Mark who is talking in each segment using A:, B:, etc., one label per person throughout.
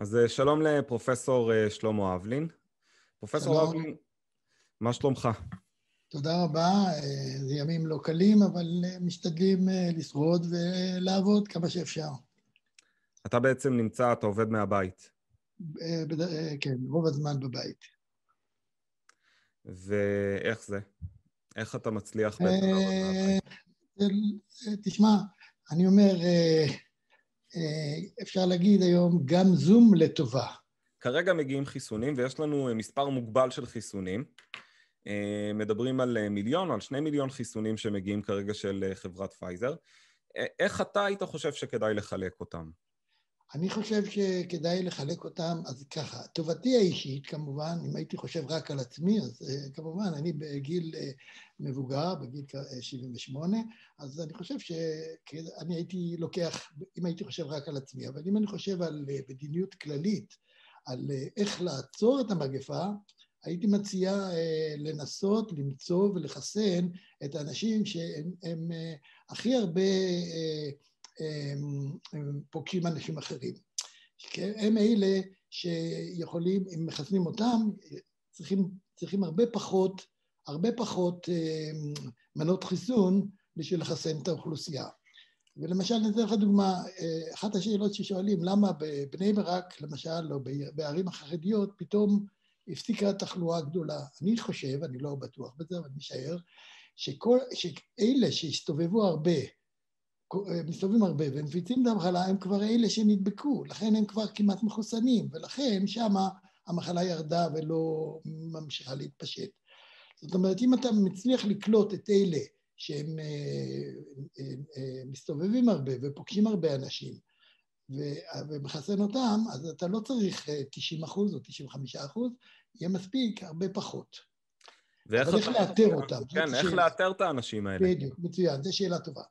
A: אז אה, שלום לפרופסור אה, שלמה אבלין. פרופסור שלום. אבלין, מה שלומך?
B: תודה רבה, אה, זה ימים לא קלים, אבל משתדלים לשרוד ולעבוד כמה שאפשר.
A: אתה בעצם נמצא, אתה עובד מהבית.
B: כן, רוב הזמן בבית.
A: ואיך זה? איך אתה מצליח בעצם לעבוד
B: מהבית? תשמע, אני אומר, אפשר להגיד היום גם זום לטובה.
A: כרגע מגיעים חיסונים ויש לנו מספר מוגבל של חיסונים. אה, מדברים על מיליון או על שני מיליון חיסונים שמגיעים כרגע של חברת פייזר. אה, איך אתה היית חושב שכדאי לחלק אותם?
B: אני חושב שכדאי לחלק אותם, אז ככה, טובתי האישית כמובן, אם הייתי חושב רק על עצמי, אז uh, כמובן, אני בגיל uh, מבוגר, בגיל 78, אז אני חושב שאני הייתי לוקח, אם הייתי חושב רק על עצמי, אבל אם אני חושב על מדיניות כללית, על איך לעצור את המגפה, הייתי מציע לנסות למצוא ולחסן את האנשים שהם הם, הכי הרבה פוגשים אנשים אחרים. הם אלה שיכולים, אם מחסנים אותם, צריכים, צריכים הרבה פחות, הרבה פחות מנות חיסון בשביל לחסן את האוכלוסייה. ולמשל, אני אתן לך דוגמה, אחת השאלות ששואלים, למה בבני ברק, למשל, או בערים החרדיות, פתאום הפסיקה תחלואה גדולה. אני חושב, אני לא בטוח בזה, אבל אני משער, שכל, שאלה שהסתובבו הרבה אה, מסתובבים הרבה ומפיצים את המחלה, הם כבר אלה שנדבקו, לכן הם כבר כמעט מחוסנים, ולכן שמה המחלה ירדה ולא ממשיכה להתפשט. זאת אומרת, אם אתה מצליח לקלוט את אלה שהם אה, אה, מסתובבים הרבה ופוגשים הרבה אנשים, ומחסן אותם, אז אתה לא צריך 90 אחוז או 95 אחוז, יהיה מספיק הרבה פחות.
A: ואיך
B: איך לאתר אותם.
A: כן, איך לאתר את האנשים האלה.
B: בדיוק, מצוין, זו שאלה טובה.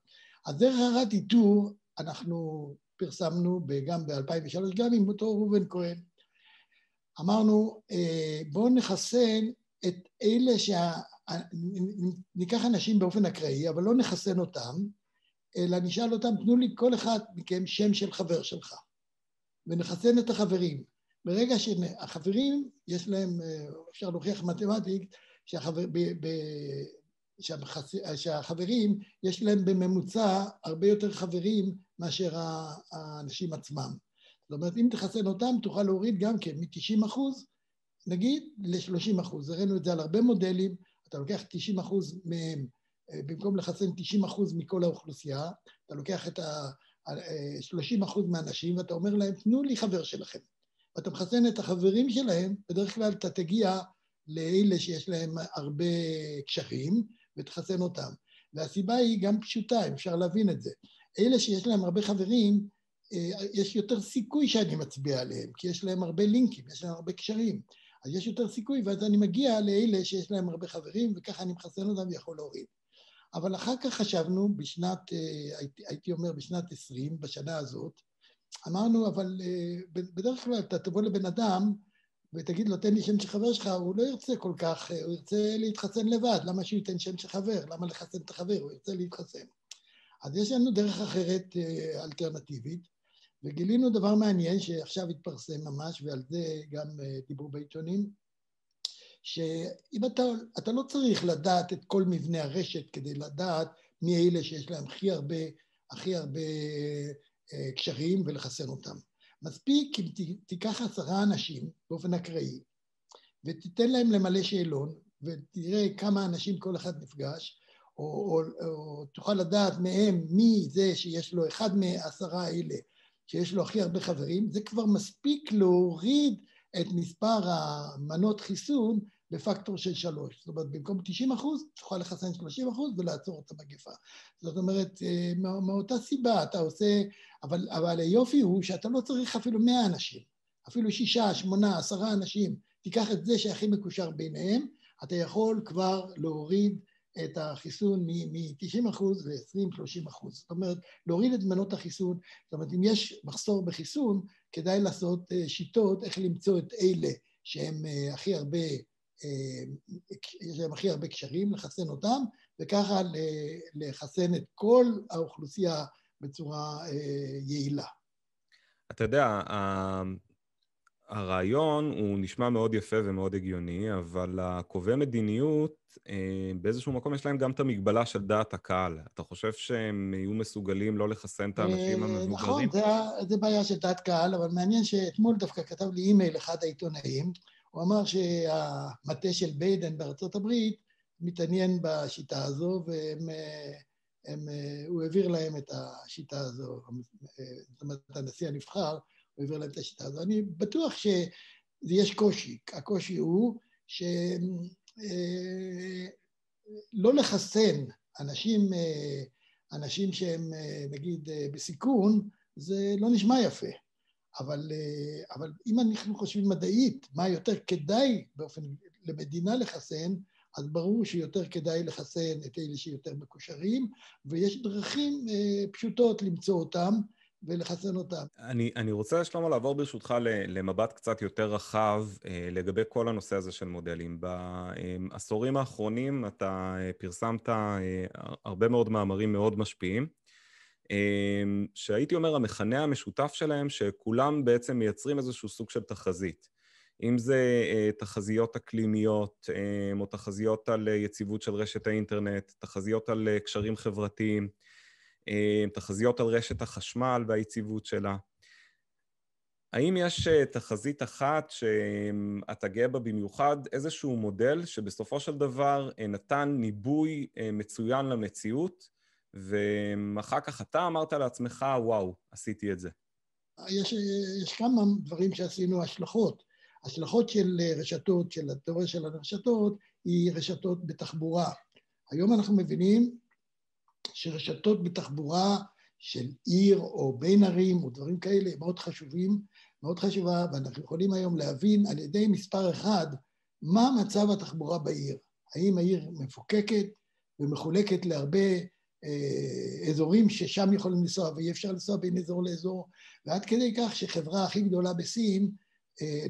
B: אז דרך הערת איתור אנחנו פרסמנו גם ב-2003, גם עם אותו ראובן כהן. אמרנו, אה, בואו נחסן את אלה שה... ניקח אנשים באופן אקראי, אבל לא נחסן אותם, אלא נשאל אותם, תנו לי כל אחד מכם שם של חבר שלך, ונחסן את החברים. ברגע שהחברים, יש להם, אה, אפשר להוכיח מתמטית, שהחבר, ב, ב, שהחס... שהחברים, יש להם בממוצע הרבה יותר חברים מאשר האנשים עצמם. זאת אומרת, אם תחסן אותם, תוכל להוריד גם כן מ-90 אחוז, נגיד, ל-30 אחוז. הראינו את זה על הרבה מודלים, אתה לוקח 90 אחוז מהם, אה, במקום לחסן 90 אחוז מכל האוכלוסייה, אתה לוקח את ה-30 אה, אחוז מהאנשים ואתה אומר להם, תנו לי חבר שלכם. ואתה מחסן את החברים שלהם, בדרך כלל אתה תגיע לאלה שיש להם הרבה קשרים, ותחסן אותם. והסיבה היא גם פשוטה, אפשר להבין את זה. אלה שיש להם הרבה חברים, אה, יש יותר סיכוי שאני מצביע עליהם, כי יש להם הרבה לינקים, יש להם הרבה קשרים. אז יש יותר סיכוי, ואז אני מגיע לאלה שיש להם הרבה חברים, וככה אני מחסן אותם ויכול להוריד. אבל אחר כך חשבנו, בשנת, אה, הייתי אומר בשנת 20, בשנה הזאת, אמרנו, אבל אה, בדרך כלל אתה תבוא לבן אדם, ותגיד לו, תן לי שם של חבר שלך, הוא לא ירצה כל כך, הוא ירצה להתחסן לבד, למה שהוא ייתן שם של חבר? למה לחסן את החבר? הוא ירצה להתחסן. אז יש לנו דרך אחרת אה, אלטרנטיבית, וגילינו דבר מעניין שעכשיו התפרסם ממש, ועל זה גם אה, דיברו בעיתונים, שאם אתה, אתה לא צריך לדעת את כל מבנה הרשת כדי לדעת מי אלה שיש להם הכי הרבה, הכי הרבה אה, קשרים ולחסן אותם. מספיק אם תיקח עשרה אנשים באופן אקראי ותיתן להם למלא שאלון ותראה כמה אנשים כל אחד נפגש, או, או, או תוכל לדעת מהם מי זה שיש לו אחד מעשרה האלה שיש לו הכי הרבה חברים, זה כבר מספיק להוריד את מספר המנות חיסון בפקטור של שלוש. זאת אומרת, במקום 90 אחוז, תוכל לחסן 30 אחוז ולעצור את המגפה. זאת אומרת, אה, מאותה סיבה אתה עושה, אבל, אבל היופי הוא שאתה לא צריך אפילו 100 אנשים, אפילו שישה, שמונה, עשרה אנשים, תיקח את זה שהכי מקושר ביניהם, אתה יכול כבר להוריד את החיסון מ-90 אחוז ל-20-30 אחוז. זאת אומרת, להוריד את מנות החיסון, זאת אומרת, אם יש מחסור בחיסון, כדאי לעשות אה, שיטות איך למצוא את אלה שהם אה, הכי הרבה יש להם הכי הרבה קשרים, לחסן אותם, וככה לחסן את כל האוכלוסייה בצורה אה, יעילה.
A: אתה יודע, הרעיון הוא נשמע מאוד יפה ומאוד הגיוני, אבל הקובעי מדיניות, אה, באיזשהו מקום יש להם גם את המגבלה של דעת הקהל. אתה חושב שהם יהיו מסוגלים לא לחסן את האנשים אה, המבוגרים?
B: נכון, זה, זה בעיה של דעת קהל, אבל מעניין שאתמול דווקא כתב לי אימייל אחד העיתונאים, הוא אמר שהמטה של ביידן בארצות הברית מתעניין בשיטה הזו, והם... הם, הוא העביר להם את השיטה הזו, זאת אומרת, הנשיא הנבחר, הוא העביר להם את השיטה הזו. אני בטוח שיש קושי. הקושי הוא שלא אה, לחסן אנשים, אה, אנשים שהם אה, נגיד בסיכון, זה לא נשמע יפה. אבל, אבל אם אנחנו חושבים מדעית, מה יותר כדאי באופן, למדינה לחסן, אז ברור שיותר כדאי לחסן את אלה שיותר מקושרים, ויש דרכים פשוטות למצוא אותם. ולחסן אותם.
A: אני, אני רוצה, שלמה, לעבור ברשותך למבט קצת יותר רחב אה, לגבי כל הנושא הזה של מודלים. בעשורים האחרונים אתה אה, פרסמת אה, הרבה מאוד מאמרים מאוד משפיעים, שהייתי אומר, המכנה המשותף שלהם, שכולם בעצם מייצרים איזשהו סוג של תחזית. אם זה תחזיות אקלימיות, או תחזיות על יציבות של רשת האינטרנט, תחזיות על קשרים חברתיים, אה, תחזיות על רשת החשמל והיציבות שלה. האם יש אה, תחזית אחת שאתה גאה בה במיוחד, איזשהו מודל שבסופו של דבר אה, נתן ניבוי מצוין למציאות, ואחר כך אתה אמרת לעצמך, וואו, עשיתי את זה.
B: יש, יש כמה דברים שעשינו השלכות. השלכות של רשתות, של התיאוריה של הרשתות, היא רשתות בתחבורה. היום אנחנו מבינים שרשתות בתחבורה של עיר או בין ערים או דברים כאלה מאוד חשובים, מאוד חשובה, ואנחנו יכולים היום להבין על ידי מספר אחד מה מצב התחבורה בעיר. האם העיר מפוקקת ומחולקת להרבה אה, אזורים ששם יכולים לנסוע ואי אפשר לנסוע בין אזור לאזור, ועד כדי כך שחברה הכי גדולה בסין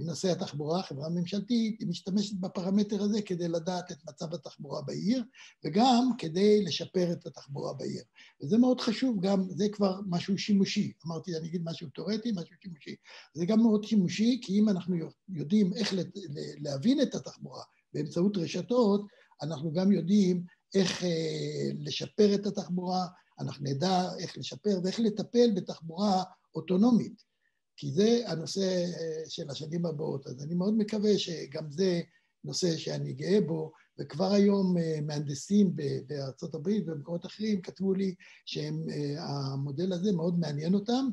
B: נושא התחבורה, חברה ממשלתית, היא משתמשת בפרמטר הזה כדי לדעת את מצב התחבורה בעיר, וגם כדי לשפר את התחבורה בעיר. וזה מאוד חשוב, גם זה כבר משהו שימושי. אמרתי, אני אגיד משהו תיאורטי, משהו שימושי. זה גם מאוד שימושי, כי אם אנחנו יודעים איך להבין את התחבורה באמצעות רשתות, אנחנו גם יודעים איך אה, לשפר את התחבורה, אנחנו נדע איך לשפר ואיך לטפל בתחבורה אוטונומית. כי זה הנושא אה, של השנים הבאות. אז אני מאוד מקווה שגם זה נושא שאני גאה בו, וכבר היום אה, מהנדסים בארצות הברית ובמקומות אחרים כתבו לי שהמודל הזה מאוד מעניין אותם,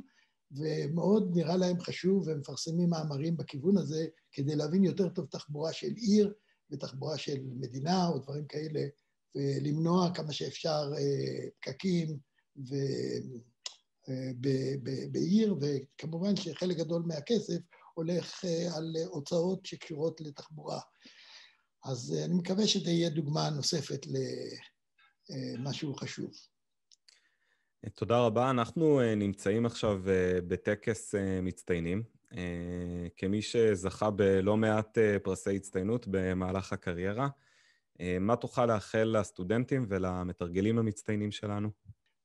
B: ומאוד נראה להם חשוב, והם מפרסמים מאמרים בכיוון הזה, כדי להבין יותר טוב תחבורה של עיר ותחבורה של מדינה או דברים כאלה, ולמנוע כמה שאפשר אה, פקקים ו... בעיר, וכמובן שחלק גדול מהכסף הולך אה, על הוצאות שקשורות לתחבורה. אז אה, אני מקווה שזה יהיה דוגמה נוספת למשהו חשוב.
A: תודה רבה. אנחנו אה, נמצאים עכשיו בטקס מצטיינים. כמי שזכה בלא מעט פרסי הצטיינות במהלך הקריירה, מה תוכל לאחל לסטודנטים ולמתרגלים המצטיינים שלנו?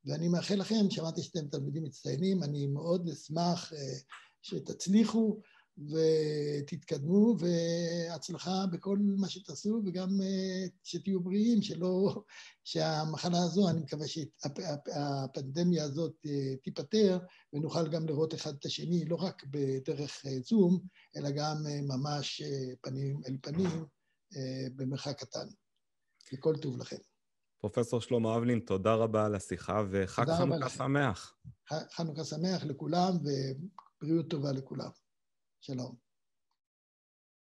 B: ואני מאחל לכם, שמעתי שאתם תלמידים מצטיינים, אני מאוד אשמח אה, שתצליחו ותתקדמו, והצלחה בכל מה שתעשו, וגם אה, שתהיו בריאים, שלא, שהמחלה הזו, אני מקווה שהפנדמיה הזאת אה, תיפתר, ונוכל גם לראות אחד את השני, לא רק בדרך זום, אלא גם ממש פנים אל פנים, במרחק קטן. וכל טוב לכם.
A: פרופסור שלמה אבלין, תודה רבה על השיחה, וחג חנוכה שמח.
B: חנוכה שמח לכולם, ובריאות טובה לכולם. שלום.